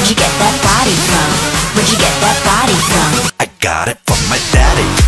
Where'd you get that body from? Where'd you get that body from? I got it from my daddy.